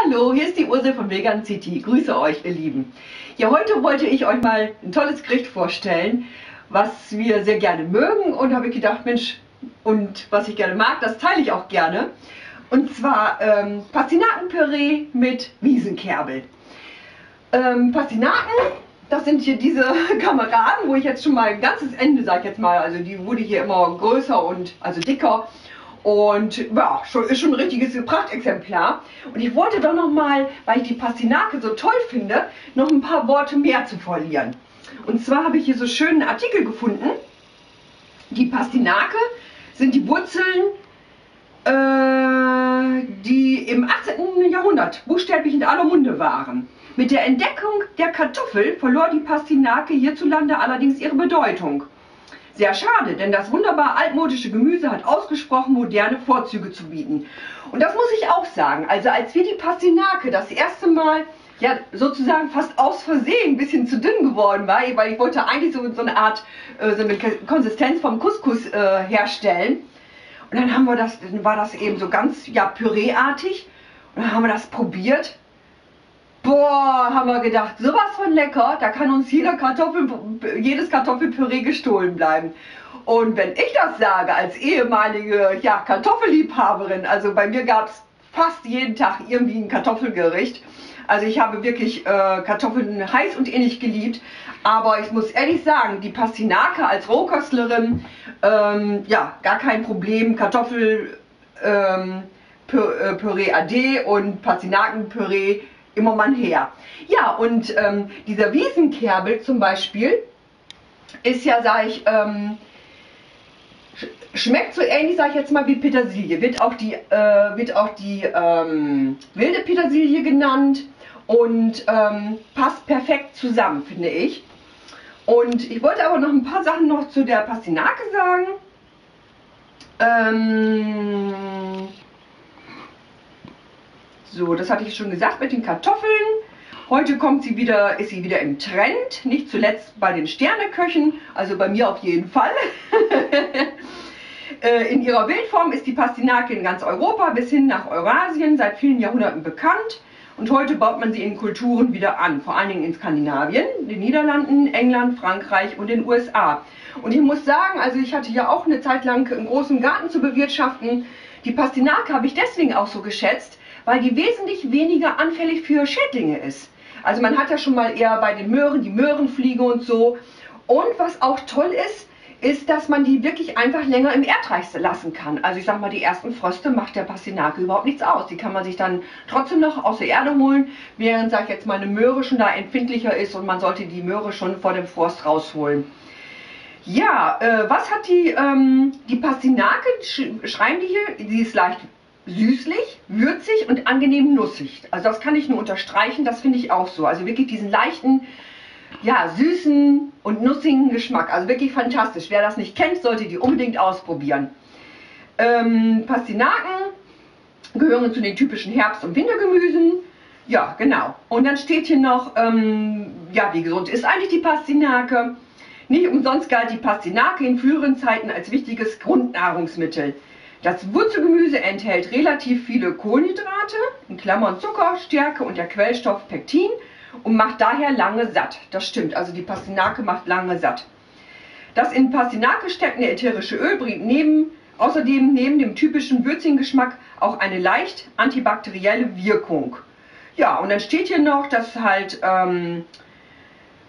hallo, hier ist die Ursel von Vegan City. Grüße euch, ihr Lieben. Ja, heute wollte ich euch mal ein tolles Gericht vorstellen, was wir sehr gerne mögen und habe ich gedacht, Mensch, und was ich gerne mag, das teile ich auch gerne. Und zwar ähm, Pastinakenpüree mit Wiesenkerbel. Ähm, Pastinaken, das sind hier diese Kameraden, wo ich jetzt schon mal ein ganzes Ende, sag ich jetzt mal, also die wurde hier immer größer und also dicker und ja, schon, ist schon ein richtiges Prachtexemplar. Und ich wollte doch noch mal, weil ich die Pastinake so toll finde, noch ein paar Worte mehr zu verlieren. Und zwar habe ich hier so schönen Artikel gefunden. Die Pastinake sind die Wurzeln, äh, die im 18. Jahrhundert buchstäblich in aller Munde waren. Mit der Entdeckung der Kartoffel verlor die Pastinake hierzulande allerdings ihre Bedeutung. Sehr schade, denn das wunderbar altmodische Gemüse hat ausgesprochen moderne Vorzüge zu bieten. Und das muss ich auch sagen. Also als wir die Pastinake das erste Mal ja sozusagen fast aus Versehen ein bisschen zu dünn geworden war, weil ich wollte eigentlich so, so eine Art, äh, so eine Konsistenz vom Couscous äh, herstellen. Und dann haben wir das, war das eben so ganz ja püreeartig. Und dann haben wir das probiert Boah, haben wir gedacht, sowas von lecker, da kann uns jeder Kartoffel, jedes Kartoffelpüree gestohlen bleiben. Und wenn ich das sage, als ehemalige ja, Kartoffelliebhaberin, also bei mir gab es fast jeden Tag irgendwie ein Kartoffelgericht. Also ich habe wirklich äh, Kartoffeln heiß und innig geliebt. Aber ich muss ehrlich sagen, die Pastinake als Rohköstlerin, ähm, ja, gar kein Problem. Kartoffelpüree ähm, äh, AD und Pastinakenpüree immer mal her. Ja, und ähm, dieser Wiesenkerbel zum Beispiel ist ja, sag ich, ähm, schmeckt so ähnlich, sag ich jetzt mal, wie Petersilie. Wird auch die, äh, wird auch die ähm, wilde Petersilie genannt und ähm, passt perfekt zusammen, finde ich. Und ich wollte aber noch ein paar Sachen noch zu der Pastinake sagen. Ähm, so, das hatte ich schon gesagt mit den Kartoffeln. Heute kommt sie wieder, ist sie wieder im Trend, nicht zuletzt bei den Sterneköchen, also bei mir auf jeden Fall. Äh, in ihrer Bildform ist die Pastinake in ganz Europa bis hin nach Eurasien seit vielen Jahrhunderten bekannt. Und heute baut man sie in Kulturen wieder an, vor allen Dingen in Skandinavien, den Niederlanden, England, Frankreich und den USA. Und ich muss sagen, also ich hatte ja auch eine Zeit lang einen großen Garten zu bewirtschaften. Die Pastinake habe ich deswegen auch so geschätzt, weil die wesentlich weniger anfällig für Schädlinge ist. Also man hat ja schon mal eher bei den Möhren die Möhrenfliege und so. Und was auch toll ist, ist, dass man die wirklich einfach länger im Erdreich lassen kann. Also ich sag mal, die ersten Fröste macht der Pastinake überhaupt nichts aus. Die kann man sich dann trotzdem noch aus der Erde holen, während, sag ich jetzt mal, eine Möhre schon da empfindlicher ist und man sollte die Möhre schon vor dem Frost rausholen. Ja, äh, was hat die, ähm, die Pastinake, sch schreiben die hier, die ist leicht süßlich, würzig und angenehm nussig. Also das kann ich nur unterstreichen, das finde ich auch so. Also wirklich diesen leichten, ja, süßen und nussigen Geschmack. Also wirklich fantastisch. Wer das nicht kennt, sollte die unbedingt ausprobieren. Ähm, Pastinaken gehören zu den typischen Herbst- und Wintergemüsen. Ja, genau. Und dann steht hier noch, ähm, ja, wie gesund ist eigentlich die Pastinake? Nicht umsonst galt die Pastinake in früheren Zeiten als wichtiges Grundnahrungsmittel. Das Wurzelgemüse enthält relativ viele Kohlenhydrate, in Klammern Zucker, Stärke und der Quellstoff Pektin und macht daher lange satt. Das stimmt, also die Pastinake macht lange satt. Das in Pastinake steckende ätherische Öl bringt neben, außerdem neben dem typischen würzigen Geschmack auch eine leicht antibakterielle Wirkung. Ja, und dann steht hier noch, dass halt ähm,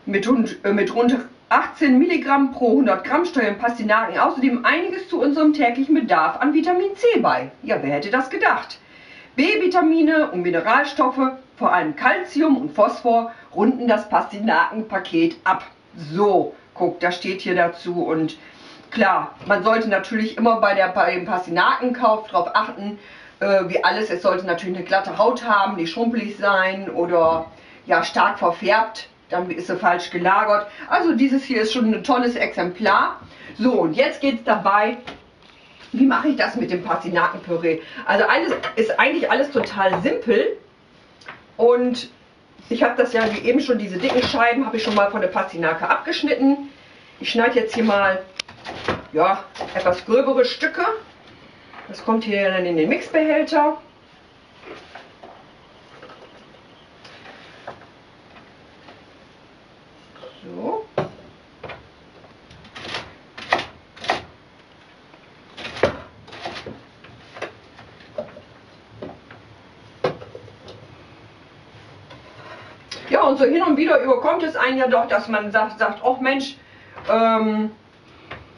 mit, äh, mit rund 18 Milligramm pro 100 Gramm steuern Pastinaken außerdem einiges zu unserem täglichen Bedarf an Vitamin C bei. Ja, wer hätte das gedacht? B-Vitamine und Mineralstoffe, vor allem Calcium und Phosphor, runden das Pastinakenpaket ab. So, guck, da steht hier dazu und klar, man sollte natürlich immer bei, der, bei dem Pastinakenkauf darauf achten, äh, wie alles, es sollte natürlich eine glatte Haut haben, nicht schrumpelig sein oder ja stark verfärbt dann ist sie falsch gelagert. Also dieses hier ist schon ein tolles Exemplar. So, und jetzt geht es dabei, wie mache ich das mit dem Pastinakenpüree? Also alles ist eigentlich alles total simpel. Und ich habe das ja wie eben schon, diese dicken Scheiben habe ich schon mal von der Pastinake abgeschnitten. Ich schneide jetzt hier mal ja, etwas gröbere Stücke. Das kommt hier dann in den Mixbehälter. Ja, und so hin und wieder überkommt es einen ja doch, dass man sagt, sagt oh Mensch, ähm,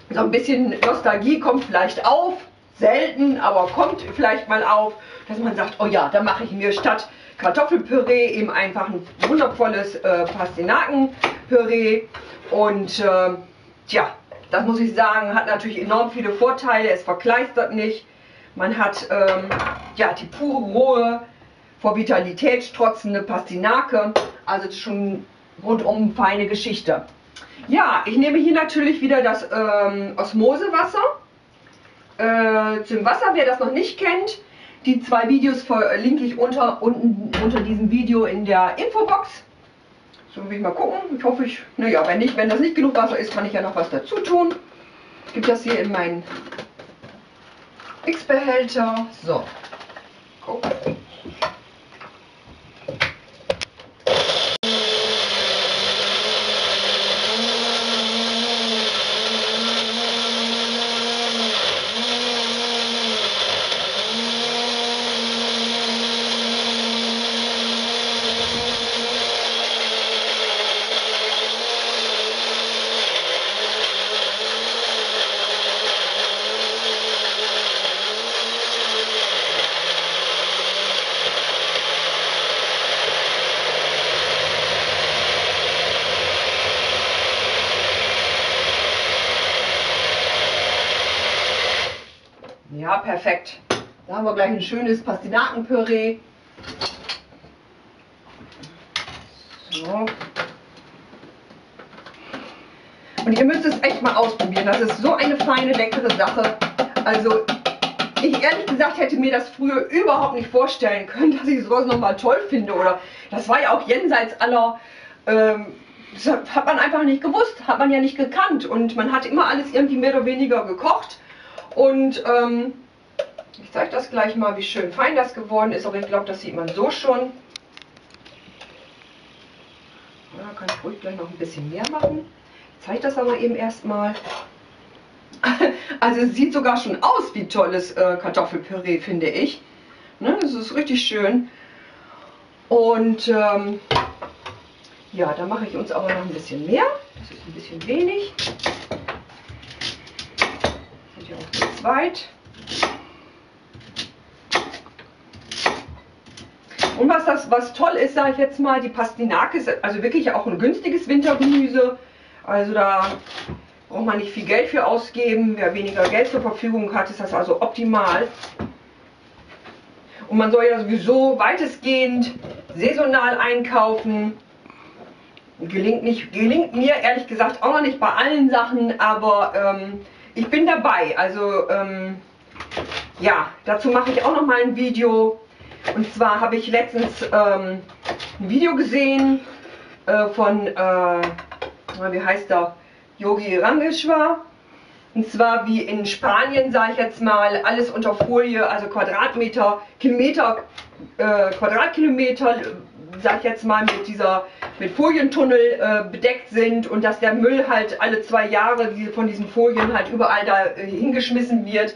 so ein bisschen Nostalgie kommt vielleicht auf, selten, aber kommt vielleicht mal auf, dass man sagt, oh ja, da mache ich mir statt Kartoffelpüree eben einfach ein wundervolles äh, Pastinakenpüree und äh, tja, das muss ich sagen, hat natürlich enorm viele Vorteile, es verkleistert nicht, man hat ähm, ja, die pure, rohe, vor Vitalität strotzende Pastinake. Also schon rundum feine Geschichte. Ja, ich nehme hier natürlich wieder das ähm, Osmosewasser. Äh, zum Wasser, wer das noch nicht kennt, die zwei Videos verlinke ich unter, unten unter diesem Video in der Infobox. So will ich mal gucken. Ich hoffe, ich, naja, wenn nicht, wenn das nicht genug Wasser ist, kann ich ja noch was dazu tun. Ich gebe das hier in meinen X-Behälter. So. Gucken. Ja, perfekt. Da haben wir gleich ein schönes Pastinakenpüree. So. Und ihr müsst es echt mal ausprobieren. Das ist so eine feine, leckere Sache. Also ich ehrlich gesagt hätte mir das früher überhaupt nicht vorstellen können, dass ich sowas nochmal toll finde. Oder das war ja auch jenseits aller, ähm, das hat man einfach nicht gewusst, hat man ja nicht gekannt. Und man hat immer alles irgendwie mehr oder weniger gekocht. Und ähm, ich zeige das gleich mal, wie schön fein das geworden ist, aber ich glaube, das sieht man so schon. Da kann ich ruhig gleich noch ein bisschen mehr machen. Ich zeige das aber eben erstmal. Also es sieht sogar schon aus wie tolles äh, Kartoffelpüree, finde ich. Ne, das ist richtig schön. Und ähm, ja, da mache ich uns aber noch ein bisschen mehr. Das ist ein bisschen wenig. Das sind ja auch zu zweit. Und was das, was toll ist, sage ich jetzt mal, die Pastinake ist also wirklich auch ein günstiges Wintergemüse. Also da braucht man nicht viel Geld für ausgeben. Wer weniger Geld zur Verfügung hat, ist das also optimal. Und man soll ja sowieso weitestgehend saisonal einkaufen. Gelingt, nicht, gelingt mir ehrlich gesagt auch noch nicht bei allen Sachen, aber ähm, ich bin dabei. Also ähm, ja, dazu mache ich auch noch mal ein Video. Und zwar habe ich letztens ähm, ein Video gesehen äh, von, äh, wie heißt der, Yogi Rangeshwar. Und zwar wie in Spanien, sage ich jetzt mal, alles unter Folie, also Quadratmeter, Kilometer, äh, Quadratkilometer, sage ich jetzt mal, mit dieser, mit Folientunnel äh, bedeckt sind und dass der Müll halt alle zwei Jahre von diesen Folien halt überall da äh, hingeschmissen wird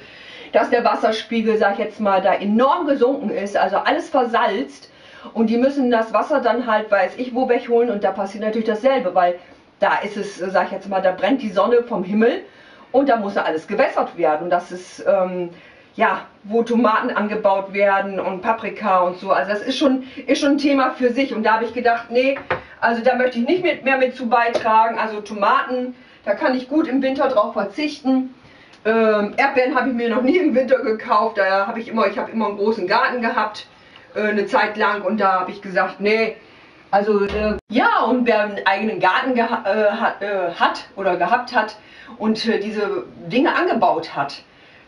dass der Wasserspiegel, sag ich jetzt mal, da enorm gesunken ist, also alles versalzt. Und die müssen das Wasser dann halt, weiß ich wo, wegholen und da passiert natürlich dasselbe, weil da ist es, sag ich jetzt mal, da brennt die Sonne vom Himmel und da muss ja alles gewässert werden. Und das ist, ähm, ja, wo Tomaten angebaut werden und Paprika und so. Also das ist schon, ist schon ein Thema für sich. Und da habe ich gedacht, nee, also da möchte ich nicht mit, mehr mit zu beitragen. Also Tomaten, da kann ich gut im Winter drauf verzichten. Ähm, Erdbeeren habe ich mir noch nie im Winter gekauft. Da habe ich immer, ich habe immer einen großen Garten gehabt, äh, eine Zeit lang. Und da habe ich gesagt, nee, also äh, ja, und wer einen eigenen Garten äh, hat, äh, hat, oder gehabt hat und äh, diese Dinge angebaut hat.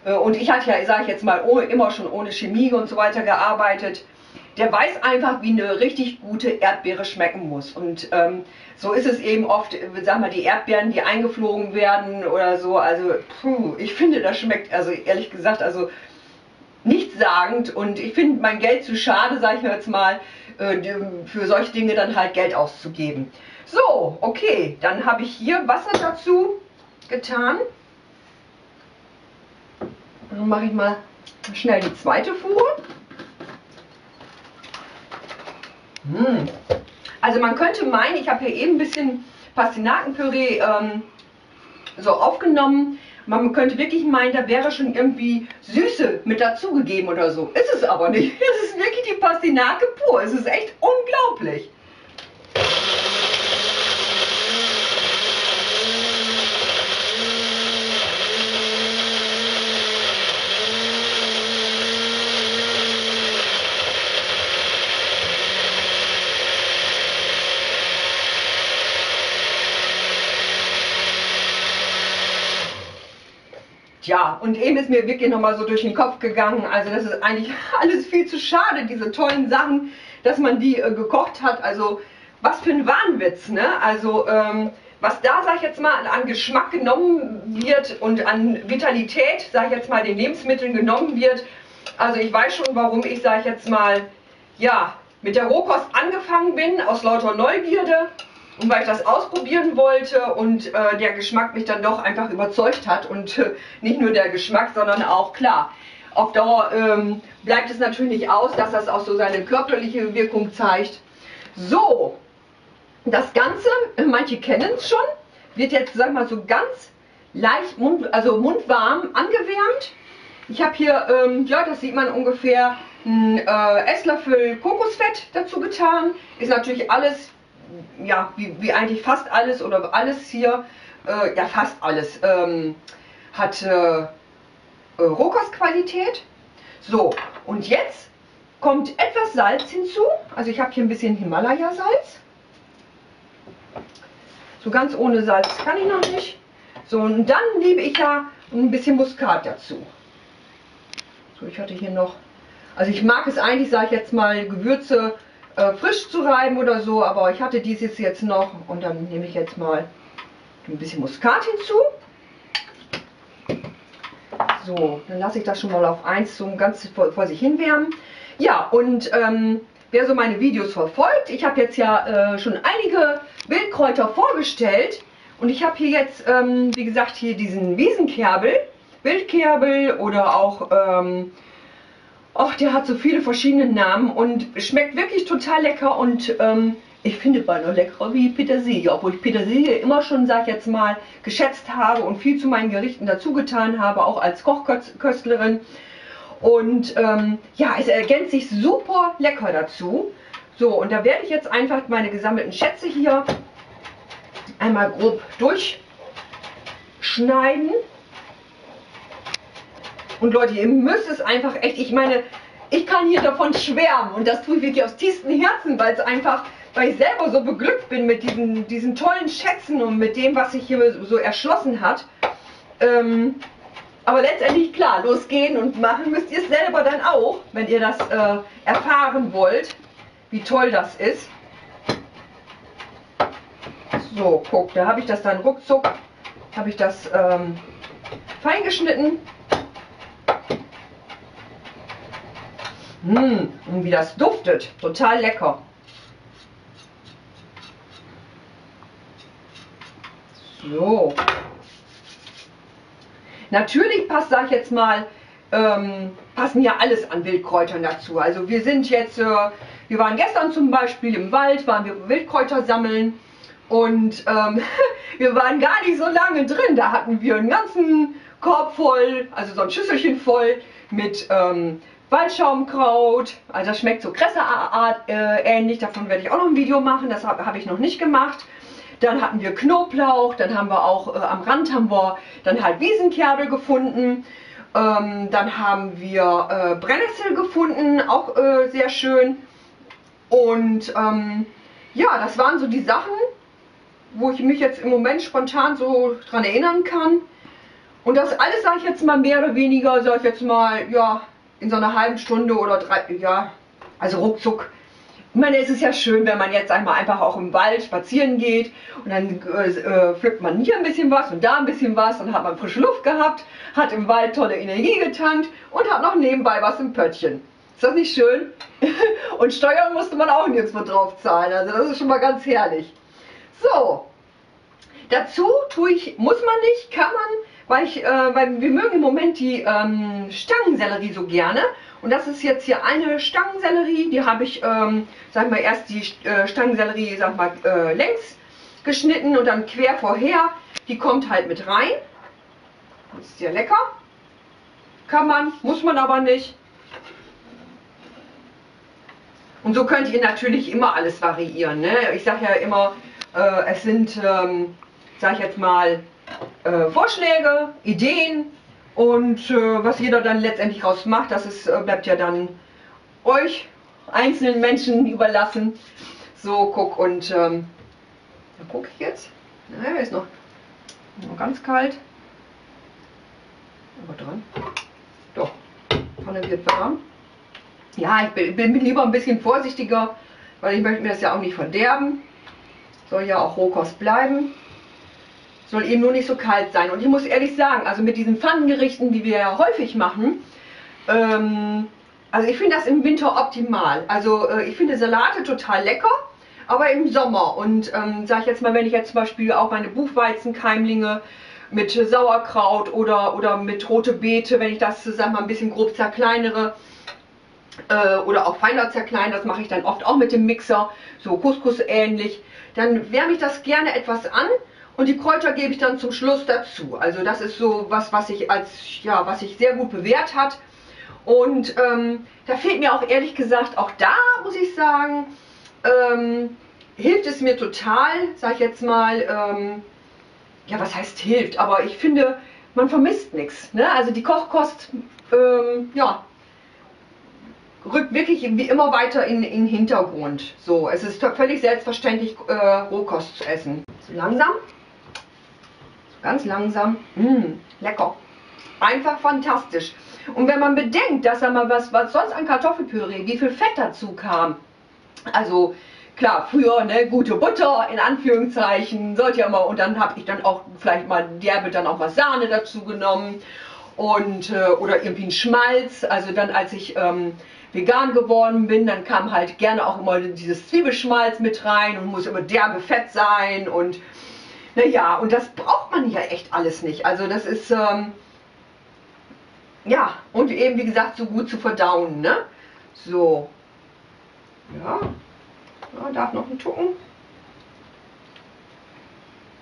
Äh, und ich hatte ja, sage ich jetzt mal, ohne, immer schon ohne Chemie und so weiter gearbeitet der weiß einfach, wie eine richtig gute Erdbeere schmecken muss. Und ähm, so ist es eben oft, sag mal, die Erdbeeren, die eingeflogen werden oder so. Also, puh, ich finde, das schmeckt, also ehrlich gesagt, also nichtssagend. Und ich finde mein Geld zu schade, sage ich jetzt mal, äh, für solche Dinge dann halt Geld auszugeben. So, okay, dann habe ich hier Wasser dazu getan. Dann mache ich mal schnell die zweite Fuhre. Mmh. Also man könnte meinen, ich habe hier eben ein bisschen Pastinakenpüree ähm, so aufgenommen. Man könnte wirklich meinen, da wäre schon irgendwie Süße mit dazugegeben oder so. Ist es aber nicht. Es ist wirklich die Pastinake pur. Es ist echt unglaublich. Ja, und eben ist mir wirklich nochmal so durch den Kopf gegangen. Also das ist eigentlich alles viel zu schade, diese tollen Sachen, dass man die äh, gekocht hat. Also was für ein Wahnwitz, ne? Also ähm, was da, sag ich jetzt mal, an Geschmack genommen wird und an Vitalität, sag ich jetzt mal, den Lebensmitteln genommen wird. Also ich weiß schon, warum ich, sag ich jetzt mal, ja, mit der Rohkost angefangen bin, aus lauter Neugierde. Und weil ich das ausprobieren wollte und äh, der Geschmack mich dann doch einfach überzeugt hat und äh, nicht nur der Geschmack, sondern auch klar, auf Dauer ähm, bleibt es natürlich nicht aus, dass das auch so seine körperliche Wirkung zeigt. So, das Ganze, manche kennen es schon, wird jetzt, sag mal, so ganz leicht, mund, also mundwarm angewärmt. Ich habe hier, ähm, ja, das sieht man ungefähr, ein äh, Esslöffel Kokosfett dazu getan. Ist natürlich alles ja, wie, wie eigentlich fast alles oder alles hier, äh, ja fast alles, ähm, hat äh, äh, Rohkostqualität. So, und jetzt kommt etwas Salz hinzu. Also ich habe hier ein bisschen Himalaya-Salz. So ganz ohne Salz kann ich noch nicht. So, und dann liebe ich ja ein bisschen Muskat dazu. So, ich hatte hier noch, also ich mag es eigentlich, sage ich jetzt mal, Gewürze äh, frisch zu reiben oder so, aber ich hatte dieses jetzt noch und dann nehme ich jetzt mal ein bisschen Muskat hinzu. So, dann lasse ich das schon mal auf 1 so ganz vor, vor sich hinwärmen. Ja, und ähm, wer so meine Videos verfolgt, ich habe jetzt ja äh, schon einige Wildkräuter vorgestellt und ich habe hier jetzt, ähm, wie gesagt, hier diesen Wiesenkerbel, Wildkerbel oder auch ähm, Och, der hat so viele verschiedene Namen und schmeckt wirklich total lecker und ähm, ich finde beinahe leckerer wie Petersilie, obwohl ich Petersilie immer schon, sag ich jetzt mal, geschätzt habe und viel zu meinen Gerichten dazu getan habe, auch als Kochköstlerin. Und ähm, ja, es ergänzt sich super lecker dazu. So, und da werde ich jetzt einfach meine gesammelten Schätze hier einmal grob durchschneiden. Und Leute, ihr müsst es einfach echt, ich meine, ich kann hier davon schwärmen und das tue ich wirklich aus tiefstem Herzen, weil es einfach, weil ich selber so beglückt bin mit diesen, diesen tollen Schätzen und mit dem, was sich hier so erschlossen hat. Ähm, aber letztendlich, klar, losgehen und machen müsst ihr es selber dann auch, wenn ihr das äh, erfahren wollt, wie toll das ist. So, guck, da habe ich das dann ruckzuck, habe ich das ähm, fein Mmh, und wie das duftet. Total lecker. So. Natürlich passt, sag ich jetzt mal, ähm, passen ja alles an Wildkräutern dazu. Also wir sind jetzt, äh, wir waren gestern zum Beispiel im Wald, waren wir Wildkräuter sammeln und ähm, wir waren gar nicht so lange drin. Da hatten wir einen ganzen Korb voll, also so ein Schüsselchen voll mit ähm, Waldschaumkraut, also das schmeckt so Kresseart äh, ähnlich, davon werde ich auch noch ein Video machen, das habe hab ich noch nicht gemacht. Dann hatten wir Knoblauch, dann haben wir auch äh, am Rand haben wir dann halt Wiesenkerbel gefunden. Ähm, dann haben wir äh, Brennnessel gefunden, auch äh, sehr schön. Und ähm, ja, das waren so die Sachen, wo ich mich jetzt im Moment spontan so dran erinnern kann. Und das alles sage ich jetzt mal mehr oder weniger, sage ich jetzt mal, ja, in so einer halben Stunde oder drei, ja, also ruckzuck. Ich meine, es ist ja schön, wenn man jetzt einmal einfach auch im Wald spazieren geht und dann äh, äh, pflückt man hier ein bisschen was und da ein bisschen was und hat man frische Luft gehabt, hat im Wald tolle Energie getankt und hat noch nebenbei was im Pöttchen. Ist das nicht schön? und Steuern musste man auch mal drauf zahlen, also das ist schon mal ganz herrlich. So, dazu tue ich, muss man nicht, kann man weil, ich, äh, weil wir mögen im Moment die ähm, Stangensellerie so gerne Und das ist jetzt hier eine Stangensellerie. Die habe ich, ähm, sag mal, erst die äh, Stangensellerie, sag mal, äh, längs geschnitten und dann quer vorher. Die kommt halt mit rein. Ist sehr lecker. Kann man, muss man aber nicht. Und so könnt ihr natürlich immer alles variieren. Ne? Ich sage ja immer, äh, es sind, ähm, sage ich jetzt mal, äh, Vorschläge, Ideen und äh, was jeder dann letztendlich raus macht, das ist, äh, bleibt ja dann euch einzelnen Menschen überlassen. So, guck und ähm, da gucke ich jetzt. Naja, ist noch, noch ganz kalt. Aber dran. Doch, Pfanne wird warm. Ja, ich bin, bin lieber ein bisschen vorsichtiger, weil ich möchte mir das ja auch nicht verderben. Soll ja auch Rohkost bleiben. Soll eben nur nicht so kalt sein. Und ich muss ehrlich sagen, also mit diesen Pfannengerichten, die wir ja häufig machen, ähm, also ich finde das im Winter optimal. Also äh, ich finde Salate total lecker, aber im Sommer. Und ähm, sage ich jetzt mal, wenn ich jetzt zum Beispiel auch meine Buchweizenkeimlinge mit Sauerkraut oder, oder mit rote Beete, wenn ich das zusammen ein bisschen grob zerkleinere, äh, oder auch feiner zerkleinern, das mache ich dann oft auch mit dem Mixer, so Couscous ähnlich. Dann wärme ich das gerne etwas an und die Kräuter gebe ich dann zum Schluss dazu. Also das ist so was, was sich als ja, was sich sehr gut bewährt hat. Und ähm, da fehlt mir auch ehrlich gesagt, auch da muss ich sagen, ähm, hilft es mir total, sag ich jetzt mal, ähm, ja was heißt hilft, aber ich finde, man vermisst nichts. Ne? Also die Kochkost, ähm, ja, rückt wirklich wie immer weiter in den Hintergrund. So, es ist völlig selbstverständlich, äh, Rohkost zu essen. So langsam, ganz langsam, mmh, lecker. Einfach fantastisch. Und wenn man bedenkt, dass einmal was, was sonst an Kartoffelpüree, wie viel Fett dazu kam, also klar, früher ne, gute Butter in Anführungszeichen, sollte ja immer, und dann habe ich dann auch vielleicht mal derbe dann auch mal Sahne dazu genommen. Und äh, oder irgendwie ein Schmalz, also dann als ich ähm, vegan geworden bin, dann kam halt gerne auch immer dieses Zwiebelschmalz mit rein und muss immer derbe Fett sein und naja, und das braucht man ja echt alles nicht. Also das ist, ähm, ja, und eben wie gesagt so gut zu verdauen, ne? So, ja, ja darf noch ein Tucken.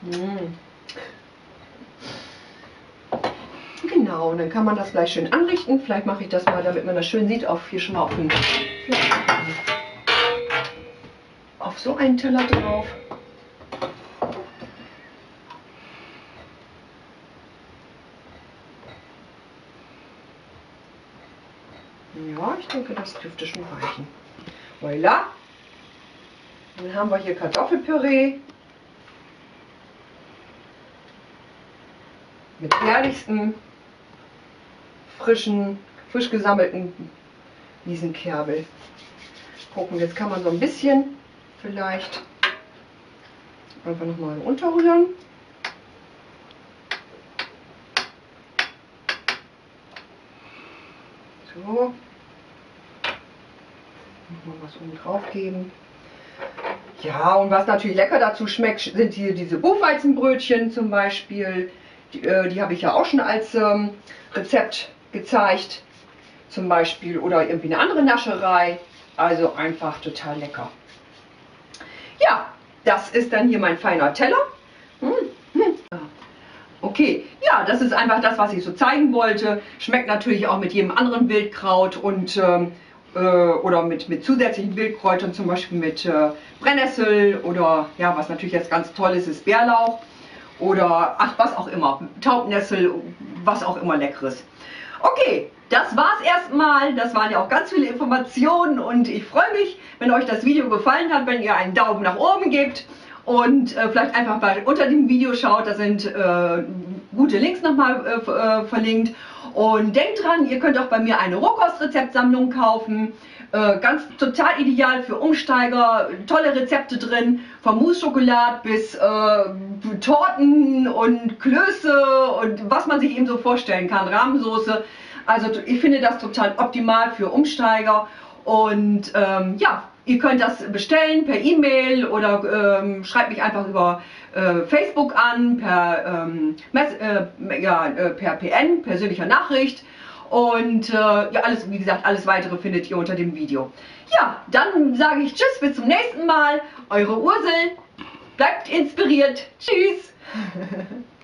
Mmh. Genau, und dann kann man das gleich schön anrichten. Vielleicht mache ich das mal, damit man das schön sieht, auf hier schon mal auf, den, auf so einen Teller drauf. Ja, ich denke, das dürfte schon reichen. Voila. Dann haben wir hier Kartoffelpüree. Mit herrlichsten frischen, frisch gesammelten Wiesenkerbel. Gucken, jetzt kann man so ein bisschen vielleicht einfach nochmal unterrühren. So. Nochmal was oben drauf geben. Ja, und was natürlich lecker dazu schmeckt, sind hier diese Buchweizenbrötchen zum Beispiel. Die, äh, die habe ich ja auch schon als ähm, Rezept gezeigt, zum Beispiel, oder irgendwie eine andere Nascherei. Also einfach total lecker. Ja, das ist dann hier mein feiner Teller. Hm, hm. Okay, ja, das ist einfach das, was ich so zeigen wollte. Schmeckt natürlich auch mit jedem anderen Wildkraut und ähm, äh, oder mit, mit zusätzlichen Wildkräutern, zum Beispiel mit äh, Brennnessel oder ja, was natürlich jetzt ganz toll ist, ist Bärlauch oder ach, was auch immer, Taubnessel, was auch immer leckeres. Okay, das war's erstmal. Das waren ja auch ganz viele Informationen und ich freue mich, wenn euch das Video gefallen hat, wenn ihr einen Daumen nach oben gebt und äh, vielleicht einfach mal unter dem Video schaut. Da sind äh, gute Links nochmal äh, äh, verlinkt. Und denkt dran, ihr könnt auch bei mir eine Rohkostrezeptsammlung kaufen. Äh, ganz total ideal für Umsteiger, tolle Rezepte drin, vom Mousse-Schokolade bis äh, Torten und Klöße und was man sich eben so vorstellen kann, Rahmensoße. Also ich finde das total optimal für Umsteiger und ähm, ja, ihr könnt das bestellen per E-Mail oder ähm, schreibt mich einfach über äh, Facebook an, per, ähm, äh, ja, äh, per PN, persönlicher Nachricht Und äh, ja, alles, wie gesagt, alles weitere findet ihr unter dem Video. Ja, dann sage ich Tschüss, bis zum nächsten Mal. Eure Ursel. Bleibt inspiriert. Tschüss.